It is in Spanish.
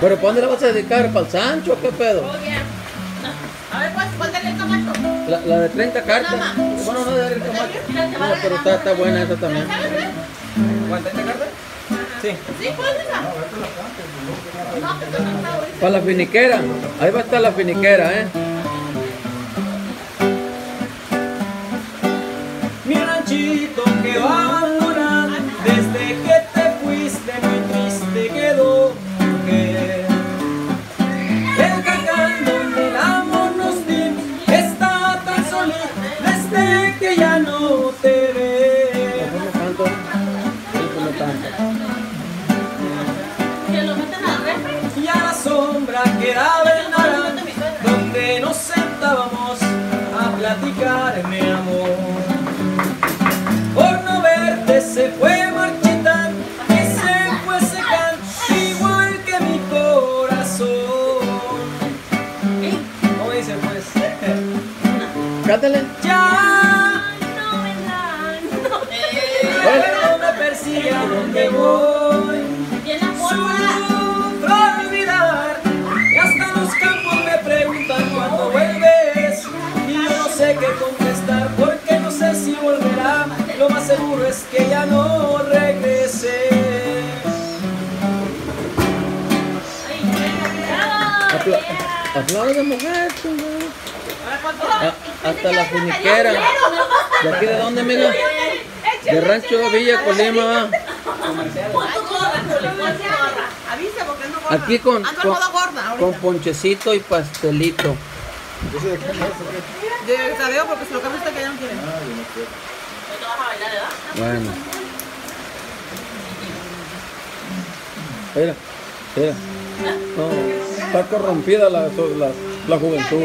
Pero ¿para dónde la vas a dedicar? ¿Para el Sancho o qué pedo? A ver, pues, póntale el tomato. La, la de 30 cartas. Bueno, no de Camacho. No, pero está, está buena esta también. ¿Cuánta esta carta? Sí. Sí, pues. Para la finiquera. Ahí va a estar la finiquera, ¿eh? Mi ranchito que va desde que te fuiste muy triste quedó mujer. El cacán donde el amor nos dio está tan solo desde que ya no te ve. Y a la sombra quedaba el naranjo donde nos sentábamos a platicar, mi amor. Dice pues? Cántale. Ya No me dan. No. pero me persigue a donde voy. Y. Sufro olvidar y hasta los campos me preguntan cuándo vuelves y yo no sé qué contestar porque no sé si volverá lo más seguro es que ya no regrese Apla aplaude mujer, chingada. A- hasta la finiquera. ¿De aquí de dónde, amigo? De Rancho Villa Colima. Aquí con, con, con ponchecito y pastelito. De Tadeo porque se lo cambiaste que ya no quiere. Bueno. Mira, mira. No, está corrompida la, la, la juventud.